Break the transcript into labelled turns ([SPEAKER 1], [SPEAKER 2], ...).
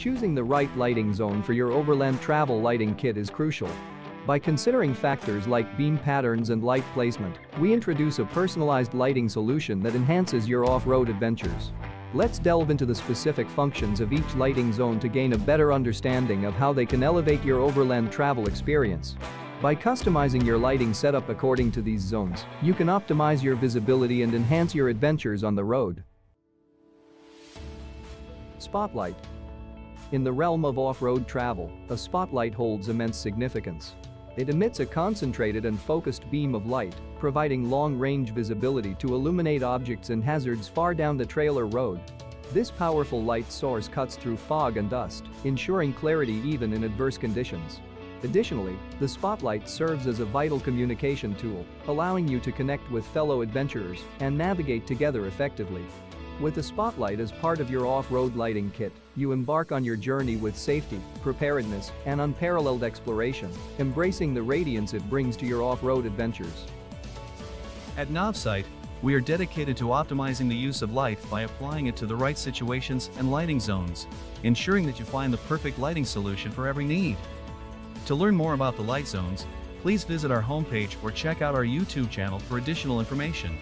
[SPEAKER 1] Choosing the right lighting zone for your overland travel lighting kit is crucial. By considering factors like beam patterns and light placement, we introduce a personalized lighting solution that enhances your off-road adventures. Let's delve into the specific functions of each lighting zone to gain a better understanding of how they can elevate your overland travel experience. By customizing your lighting setup according to these zones, you can optimize your visibility and enhance your adventures on the road. Spotlight. In the realm of off-road travel, a spotlight holds immense significance. It emits a concentrated and focused beam of light, providing long-range visibility to illuminate objects and hazards far down the trailer road. This powerful light source cuts through fog and dust, ensuring clarity even in adverse conditions. Additionally, the spotlight serves as a vital communication tool, allowing you to connect with fellow adventurers and navigate together effectively. With the spotlight as part of your off-road lighting kit, you embark on your journey with safety, preparedness, and unparalleled exploration, embracing the radiance it brings to your off-road adventures.
[SPEAKER 2] At Novsight, we are dedicated to optimizing the use of light by applying it to the right situations and lighting zones, ensuring that you find the perfect lighting solution for every need. To learn more about the light zones, please visit our homepage or check out our YouTube channel for additional information.